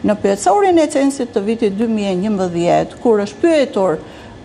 Në pyetësorin e censit të vitit dy mijë e njëmbëdhjetë, kur është pyetur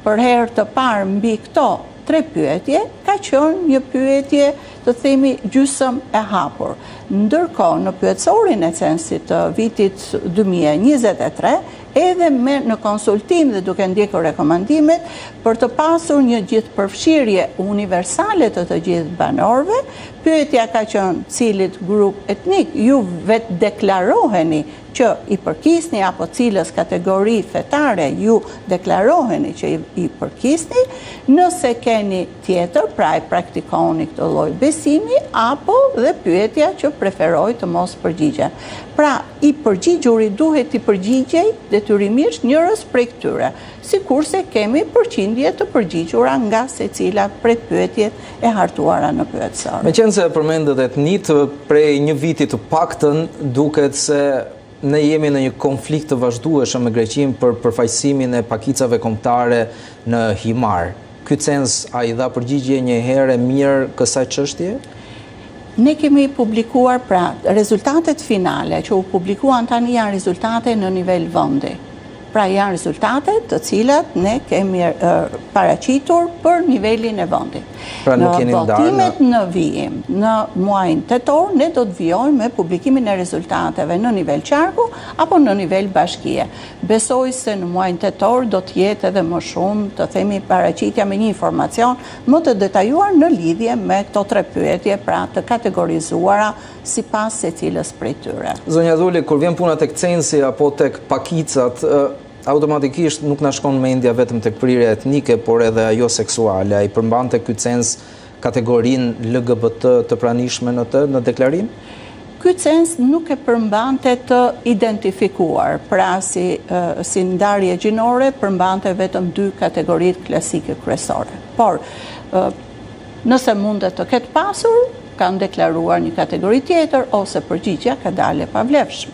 për herë të parë mbi këto tre pyetje, ka qenë një pyetje, të themi, gjysëm e hapur. Ndërkohë, në pyetësorin e censit të vitit dy mijë e njëzet e tre, edhe me në konsultim dhe duke ndjekur rekomandimet, për të pasur një gjithëpërfshirje universale të të gjithë banorëve, Pyetja ka qenë cilit grup etnik ju vetëdeklaroheni që i përkisni apo cilës kategori fetare ju deklaroheni që i përkisni, nëse keni tjetër, pra e praktikoni këtë lloj besimi apo dhe pyetja që preferoj të mos përgjigjem. Pra, i përgjigjuri duhet t'i përgjigjej detyrimisht njërës prej këtyre, sikurse kemi përqindje të përgjigjura nga secila prej pyetjet e hartuara në pyetësor. Me qenë se e përmendët etnitë, prej një vitit të paktën, duket se ne jemi në një konflikt të vazhdueshëm me Greqinë për përfaqësimin e pakicave kombëtare në Himarë. Ky cens a i dha përgjigje një herë e mirë kësaj çështje? Ne kemi publikuar pra rezultatet finale që u publikuan tani janë rezultate në nivel vendi. Pra janë rezultate të cilat ne kemi paraqitur për nivelin e vendit. Pra nuk keni ndarë në. Në botimet në vijim, në muajin tetor, ne do të vijojmë me publikimin e rezultateve në nivel qarku apo në nivel bashkie. Besoj se në muajin tetor do të jetë edhe më shumë, të themi, paraqitja me një informacion më të detajuar në lidhje me këto tre pyetje, pra të kategorizuara sipas secilës prej tyre. Zonja Dhuli, kur vjen puna tek censi apo tek pakicat, automatikisht nuk na shkon mendja vetëm tek prirja etnike, por edhe ajo seksuale. A i përmbante ky cens kategorinë LGBT të pranishme në të, në deklarim? Ky cens nuk e përmbante të identifikuar, pra si si ndarje gjinore përmbante vetëm dy kategoritë klasike kryesore. Por, nëse mundet të ketë pasur, kanë deklaruar një kategori tjetër ose përgjigja ka dalë e pavlefshme.